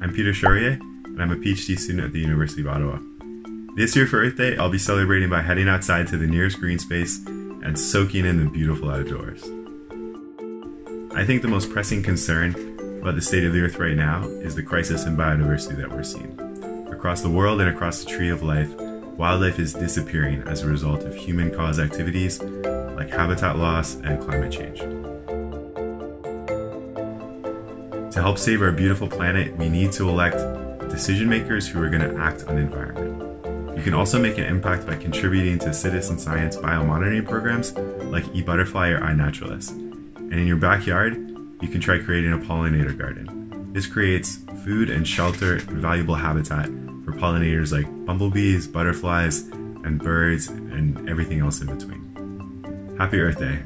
I'm Peter Soroye, and I'm a PhD student at the University of Ottawa. This year for Earth Day, I'll be celebrating by heading outside to the nearest green space and soaking in the beautiful outdoors. I think the most pressing concern about the state of the Earth right now is the crisis in biodiversity that we're seeing. Across the world and across the tree of life, wildlife is disappearing as a result of human caused activities like habitat loss and climate change. To help save our beautiful planet, we need to elect decision makers who are going to act on the environment. You can also make an impact by contributing to citizen science biomonitoring programs like eButterfly or iNaturalist. And in your backyard, you can try creating a pollinator garden. This creates food and shelter and valuable habitat for pollinators like bumblebees, butterflies, and birds, and everything else in between. Happy Earth Day!